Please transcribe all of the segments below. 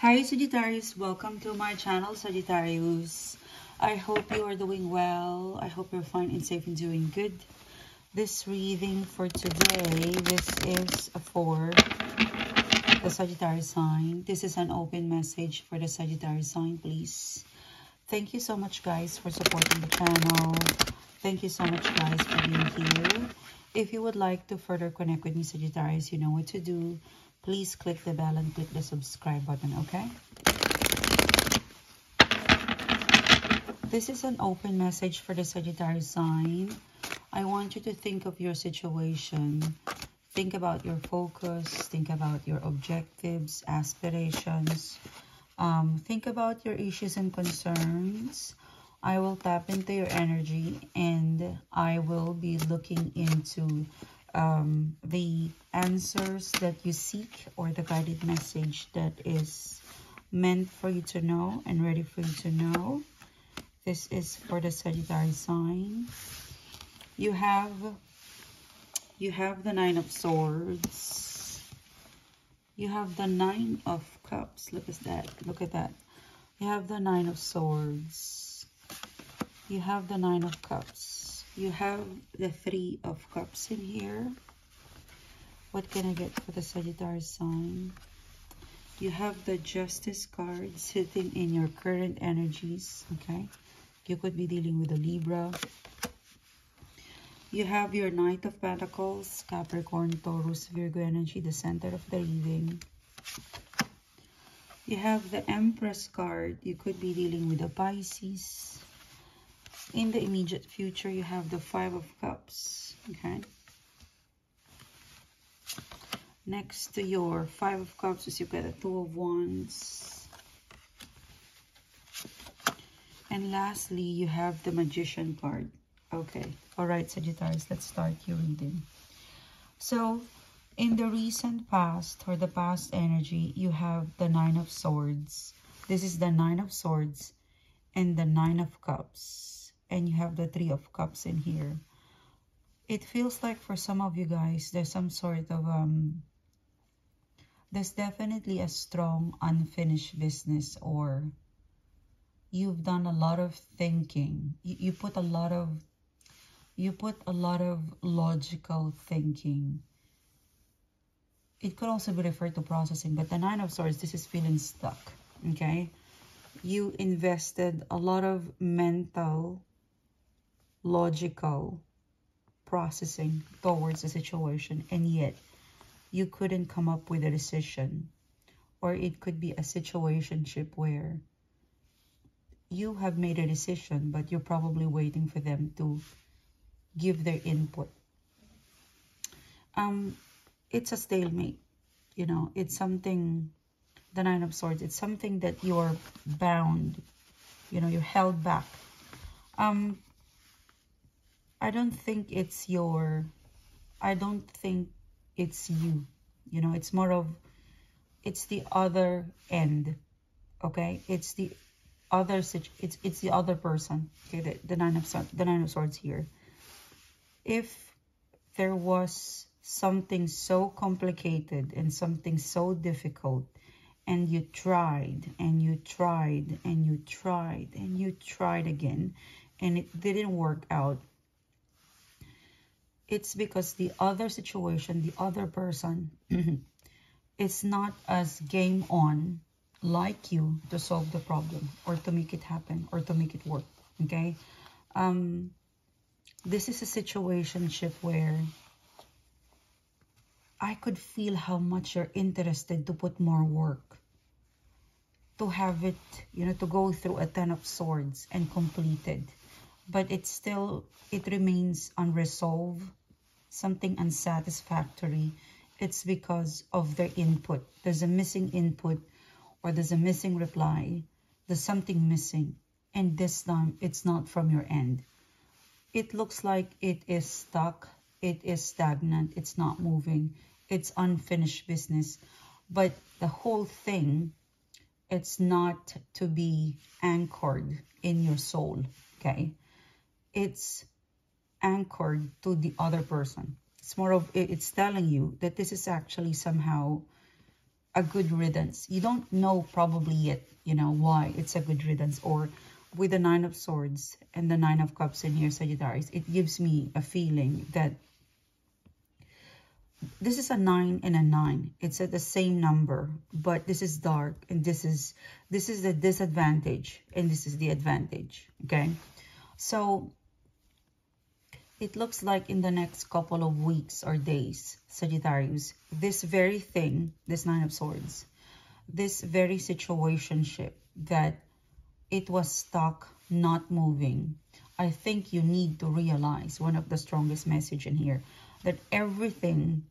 Hi Sagittarius, welcome to my channel Sagittarius. I hope you are doing well. I hope you're fine and safe and doing good. This reading for today, this is for the Sagittarius sign. This is an open message for the Sagittarius sign, please. Thank you so much guys for supporting the channel. Thank you so much guys for being here. If you would like to further connect with me Sagittarius, you know what to do please click the bell and click the subscribe button, okay? This is an open message for the Sagittarius sign. I want you to think of your situation. Think about your focus. Think about your objectives, aspirations. Um, think about your issues and concerns. I will tap into your energy and I will be looking into um, the answers that you seek or the guided message that is meant for you to know and ready for you to know. This is for the Sagittarius sign. You have you have the Nine of Swords. You have the Nine of Cups. Look at that. Look at that. You have the Nine of Swords. You have the Nine of Cups you have the three of cups in here. What can i get for the sagittarius sign? You have the justice card sitting in your current energies okay? You could be dealing with a libra. You have your knight of pentacles capricorn taurus virgo energy the center of the reading. You have the empress card. You could be dealing with a pisces in the immediate future, you have the Five of Cups, okay? Next to your Five of Cups is you've got a Two of Wands. And lastly, you have the Magician card. Okay, all right, Sagittarius, let's start your reading. So, in the recent past or the past energy, you have the Nine of Swords. This is the Nine of Swords and the Nine of Cups and you have the three of cups in here it feels like for some of you guys there's some sort of um there's definitely a strong unfinished business or you've done a lot of thinking. You, you put a lot of you put a lot of logical thinking. It could also be referred to processing but the nine of swords this is feeling stuck okay? You invested a lot of mental logical processing towards the situation and yet you couldn't come up with a decision or it could be a situationship where you have made a decision but you're probably waiting for them to give their input. Um it's a stalemate you know. It's something the nine of swords it's something that you're bound you know you're held back. Um I don't think it's your, I don't think it's you. You know, it's more of, it's the other end. Okay, it's the other it's it's the other person. Okay, the, the nine of the nine of swords here. If there was something so complicated and something so difficult and you tried and you tried and you tried and you tried again and it didn't work out it's because the other situation, the other person, is not as game on like you to solve the problem or to make it happen or to make it work. Okay. Um, this is a situationship where I could feel how much you're interested to put more work to have it, you know, to go through a Ten of Swords and completed. But it's still, it remains unresolved something unsatisfactory, it's because of their input. There's a missing input or there's a missing reply. There's something missing. And this time, it's not from your end. It looks like it is stuck. It is stagnant. It's not moving. It's unfinished business. But the whole thing, it's not to be anchored in your soul, okay? It's anchored to the other person. It's more of, it's telling you that this is actually somehow a good riddance. You don't know probably yet, you know, why it's a good riddance or with the Nine of Swords and the Nine of Cups in here, Sagittarius, it gives me a feeling that this is a 9 and a 9. It's at the same number, but this is dark and this is this is the disadvantage and this is the advantage, okay? So it looks like in the next couple of weeks or days, Sagittarius, this very thing, this Nine of Swords, this very situationship that it was stuck, not moving. I think you need to realize one of the strongest message in here that everything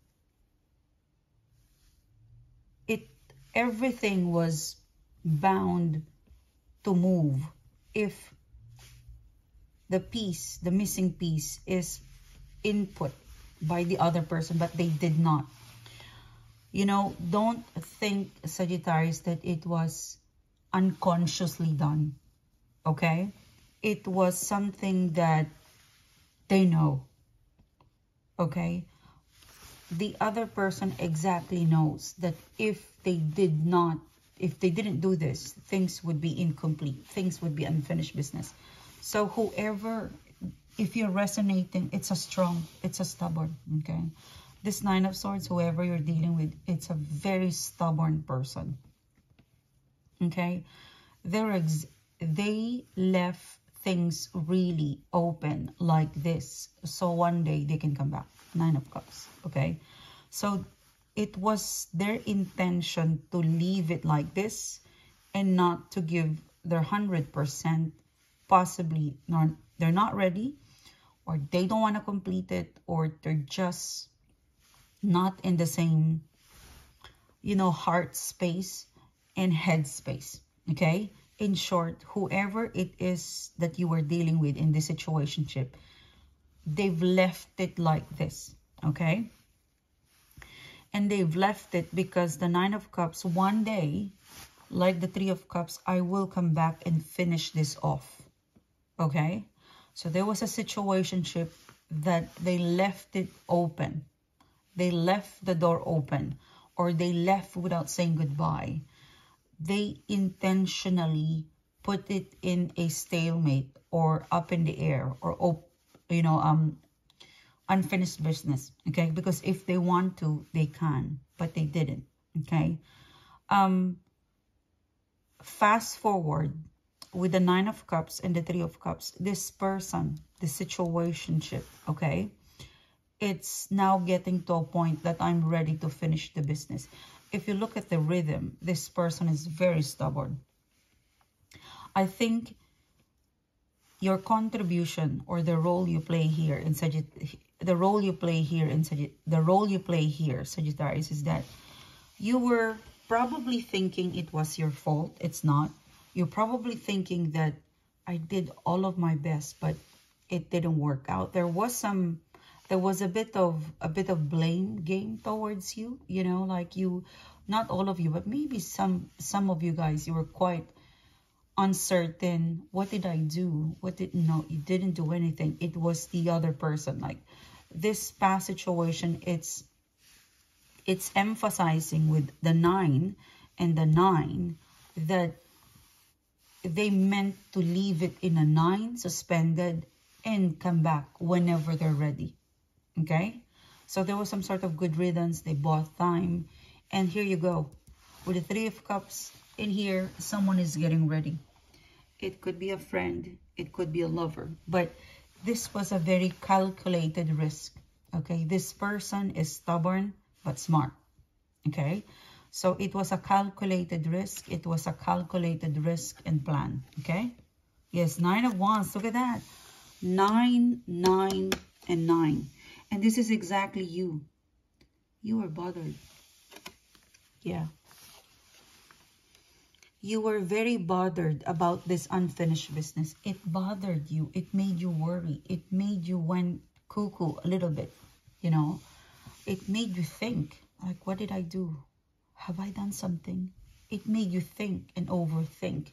it everything was bound to move if the piece, the missing piece is input by the other person, but they did not. You know, don't think, Sagittarius, that it was unconsciously done. Okay? It was something that they know. Okay? The other person exactly knows that if they did not, if they didn't do this, things would be incomplete. Things would be unfinished business. So whoever, if you're resonating, it's a strong, it's a stubborn, okay? This Nine of Swords, whoever you're dealing with, it's a very stubborn person, okay? They're they left things really open like this. So one day they can come back. Nine of Cups, okay? So it was their intention to leave it like this and not to give their 100% possibly not they're not ready or they don't want to complete it or they're just not in the same you know heart space and head space okay? In short whoever it is that you are dealing with in this situationship they've left it like this okay? And they've left it because the nine of cups one day like the three of cups i will come back and finish this off Okay? So there was a situationship that they left it open. They left the door open or they left without saying goodbye. They intentionally put it in a stalemate or up in the air or, you know, um, unfinished business. Okay? Because if they want to, they can, but they didn't. Okay? Um, fast forward with the nine of cups and the three of cups this person the situationship okay it's now getting to a point that i'm ready to finish the business if you look at the rhythm this person is very stubborn i think your contribution or the role you play here in Sagittarius, the role you play here in Sagittarius, the role you play here, Sagittarius, is that you were probably thinking it was your fault. It's not. You're probably thinking that I did all of my best, but it didn't work out. There was some, there was a bit of, a bit of blame game towards you, you know, like you, not all of you, but maybe some, some of you guys, you were quite uncertain. What did I do? What did, no, you didn't do anything. It was the other person. Like this past situation, it's, it's emphasizing with the nine and the nine that they meant to leave it in a nine, suspended, and come back whenever they're ready. Okay? So there was some sort of good riddance. They bought time. And here you go. With the Three of Cups in here, someone is getting ready. It could be a friend. It could be a lover. But this was a very calculated risk. Okay? This person is stubborn but smart. Okay? So it was a calculated risk. It was a calculated risk and plan. Okay? Yes, nine of wands. Look at that. Nine, nine, and nine. And this is exactly you. You were bothered. Yeah. You were very bothered about this unfinished business. It bothered you. It made you worry. It made you went cuckoo a little bit, you know. It made you think, like, what did I do? Have I done something? It made you think and overthink.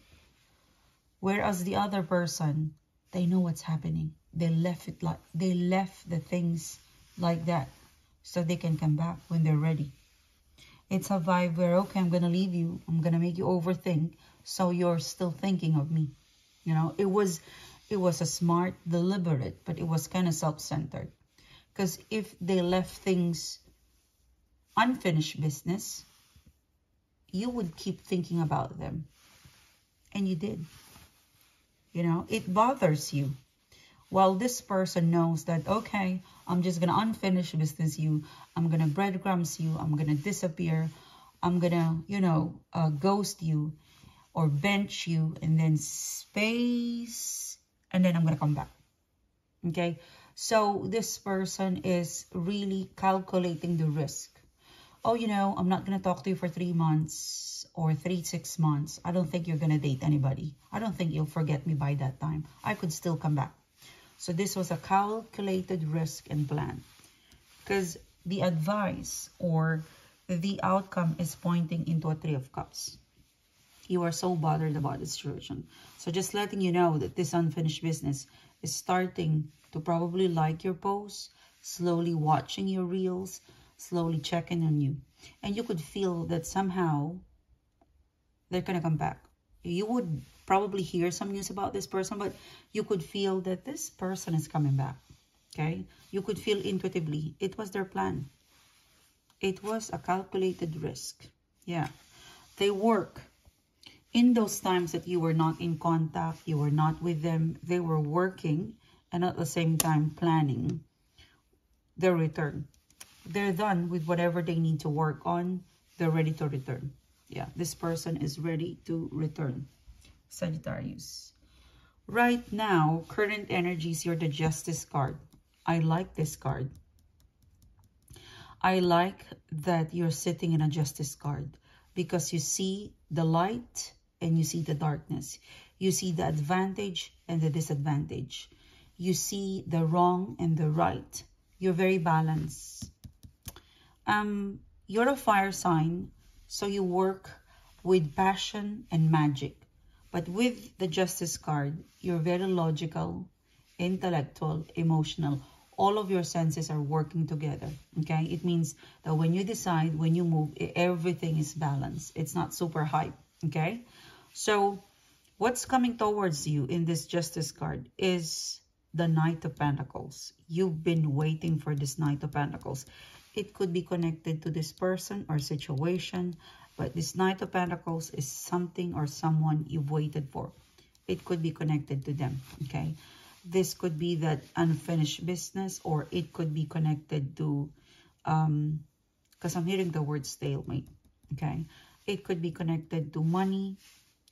Whereas the other person, they know what's happening. They left it like they left the things like that so they can come back when they're ready. It's a vibe where, okay, I'm going to leave you. I'm going to make you overthink. So you're still thinking of me. You know, it was, it was a smart, deliberate, but it was kind of self-centered. Because if they left things unfinished business, you would keep thinking about them. And you did. You know, it bothers you. While this person knows that, okay, I'm just going to unfinish business you. I'm going to breadcrumbs you. I'm going to disappear. I'm going to, you know, uh, ghost you or bench you and then space and then I'm going to come back. Okay. So this person is really calculating the risk. Oh, you know, I'm not going to talk to you for three months or three, six months. I don't think you're going to date anybody. I don't think you'll forget me by that time. I could still come back. So this was a calculated risk and plan because the advice or the outcome is pointing into a three of cups. You are so bothered about the situation. So just letting you know that this unfinished business is starting to probably like your posts, slowly watching your reels, slowly checking on you. And you could feel that somehow they're going to come back. You would probably hear some news about this person, but you could feel that this person is coming back. Okay? You could feel intuitively. It was their plan. It was a calculated risk. Yeah. They work. In those times that you were not in contact, you were not with them, they were working and at the same time planning their return. They're done with whatever they need to work on. They're ready to return. Yeah, this person is ready to return. Sagittarius. Right now, current energies, you're the Justice card. I like this card. I like that you're sitting in a Justice card because you see the light and you see the darkness. You see the advantage and the disadvantage. You see the wrong and the right. You're very balanced. Um, you're a fire sign, so you work with passion and magic. But with the Justice card, you're very logical, intellectual, emotional. All of your senses are working together, okay? It means that when you decide, when you move, everything is balanced. It's not super hype, okay? So what's coming towards you in this Justice card is the Knight of Pentacles. You've been waiting for this Knight of Pentacles. It could be connected to this person or situation. But this Knight of Pentacles is something or someone you've waited for. It could be connected to them, okay? This could be that unfinished business or it could be connected to, um, because I'm hearing the word stalemate, okay? It could be connected to money.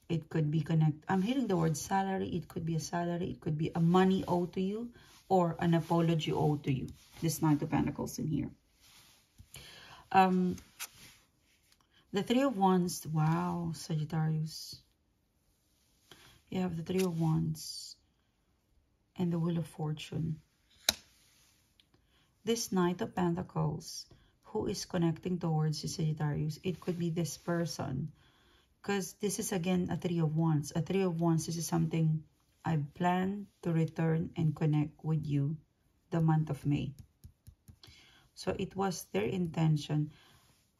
It could be connect. I'm hearing the word salary. It could be a salary. It could be a money owed to you or an apology owed to you. This Knight of Pentacles in here. Um, the Three of Wands. Wow, Sagittarius. You have the Three of Wands and the Wheel of Fortune. This Knight of Pentacles, who is connecting towards you, Sagittarius, it could be this person. Because this is, again, a Three of Wands. A Three of Wands, this is something I plan to return and connect with you the month of May. So it was their intention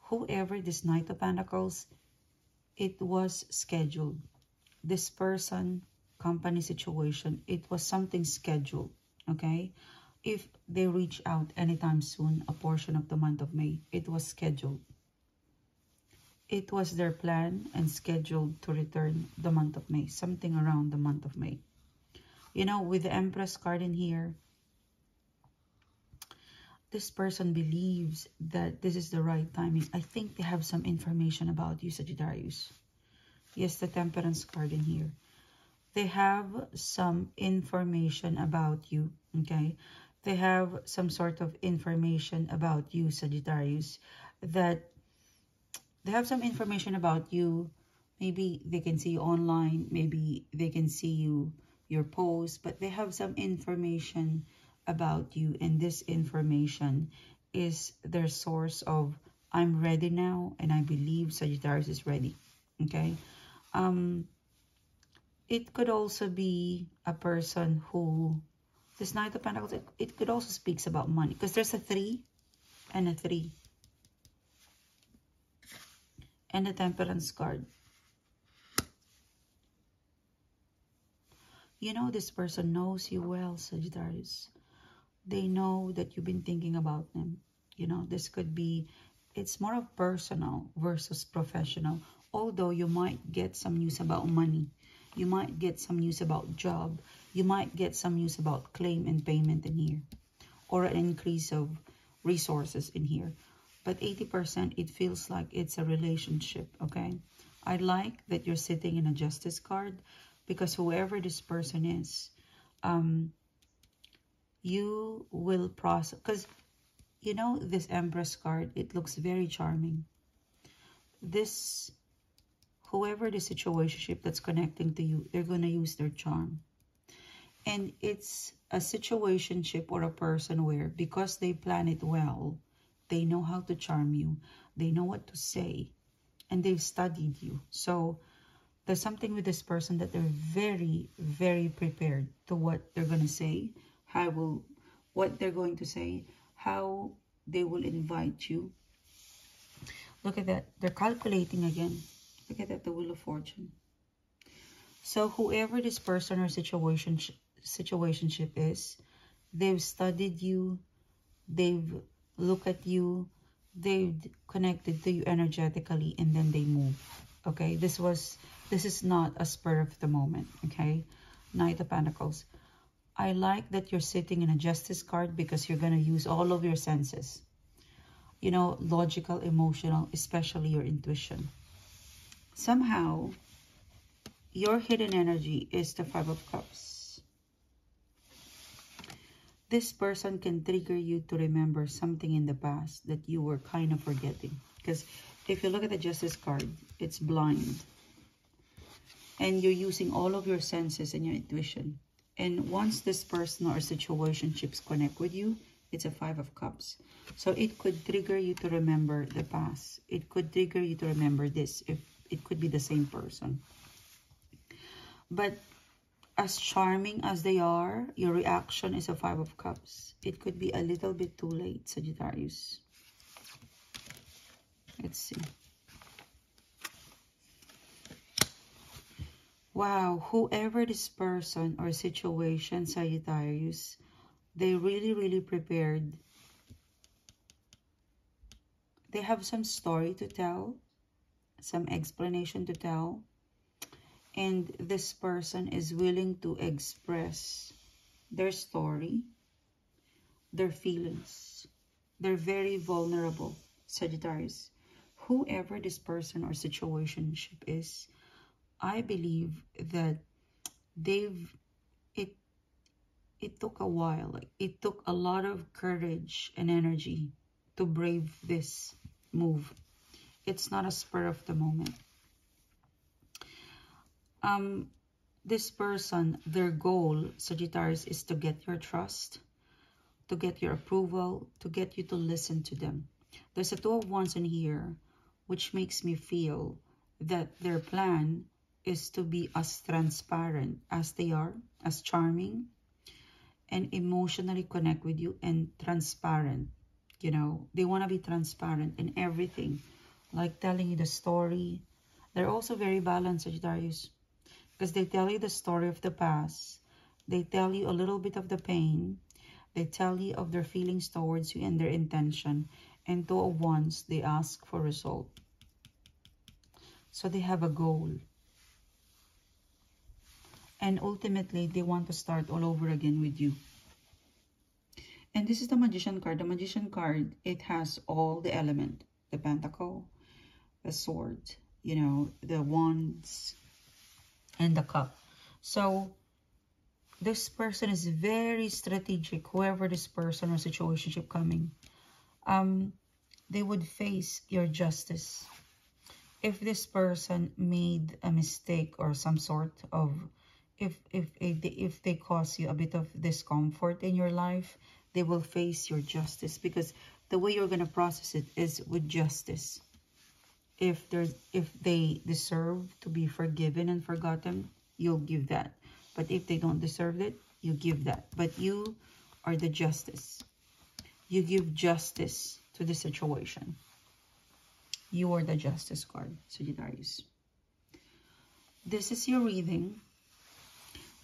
whoever this Knight of Pentacles, it was scheduled. This person, company situation, it was something scheduled, okay? If they reach out anytime soon, a portion of the month of May, it was scheduled. It was their plan and scheduled to return the month of May, something around the month of May. You know, with the Empress card in here, this person believes that this is the right timing. I think they have some information about you, Sagittarius. Yes, the temperance card in here. They have some information about you, okay? They have some sort of information about you, Sagittarius, that they have some information about you. Maybe they can see you online. Maybe they can see you, your post, but they have some information about you and this information is their source of I'm ready now and I believe Sagittarius is ready. Okay. Um, it could also be a person who this Knight of Pentacles, it, it could also speaks about money because there's a three and a three. and the temperance card. You know this person knows you well, Sagittarius. They know that you've been thinking about them. You know, this could be, it's more of personal versus professional. Although you might get some news about money. You might get some news about job. You might get some news about claim and payment in here. Or an increase of resources in here. But 80% it feels like it's a relationship, okay? I like that you're sitting in a justice card because whoever this person is, um, you will process, because you know this Empress card, it looks very charming. This, whoever the situationship that's connecting to you, they're going to use their charm. And it's a situationship or a person where, because they plan it well, they know how to charm you. They know what to say. And they've studied you. So, there's something with this person that they're very, very prepared to what they're going to say, how will, what they're going to say, how they will invite you. Look at that. They're calculating again. Look at that, the Wheel of Fortune. So whoever this person or situation situationship is, they've studied you, they've looked at you, they've connected to you energetically, and then they move. Okay, this was this is not a spur of the moment, okay? Knight of Pentacles. I like that you're sitting in a justice card because you're going to use all of your senses. You know, logical, emotional, especially your intuition. Somehow, your hidden energy is the Five of Cups. This person can trigger you to remember something in the past that you were kind of forgetting. Because if you look at the Justice card, it's blind and you're using all of your senses and your intuition. And once this person or situationships connect with you, it's a Five of Cups. So it could trigger you to remember the past. It could trigger you to remember this. If It could be the same person. But as charming as they are, your reaction is a Five of Cups. It could be a little bit too late, Sagittarius. Let's see. Wow, whoever this person or situation, Sagittarius, they really, really prepared. They have some story to tell, some explanation to tell. And this person is willing to express their story, their feelings. They're very vulnerable, Sagittarius. Whoever this person or situationship is, I believe that they've it it took a while. It took a lot of courage and energy to brave this move. It's not a spur of the moment. Um, this person, their goal, Sagittarius, is to get your trust, to get your approval, to get you to listen to them. There's a two of wands in here, which makes me feel that their plan is to be as transparent as they are, as charming, and emotionally connect with you and transparent. You know, they want to be transparent in everything, like telling you the story. They're also very balanced, Sagittarius, because they tell you the story of the past. They tell you a little bit of the pain. They tell you of their feelings towards you and their intention. And of wands, they ask for result. So they have a goal and ultimately they want to start all over again with you. And this is the magician card. The magician card it has all the element. The pentacle the sword you know the wands and the cup. So this person is very strategic whoever this person or situation situationship coming. Um they would face your justice. If this person made a mistake or some sort of if if if they cause you a bit of discomfort in your life they will face your justice because the way you're going to process it is with justice. If there's if they deserve to be forgiven and forgotten you'll give that. But if they don't deserve it you give that. But you are the justice. You give justice to the situation. You are the Justice card, Sagittarius. This is your reading.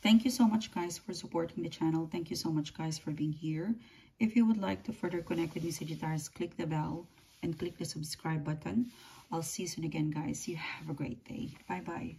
Thank you so much, guys, for supporting the channel. Thank you so much, guys, for being here. If you would like to further connect with me, Sagittarius, click the bell and click the subscribe button. I'll see you soon again, guys. You have a great day. Bye-bye.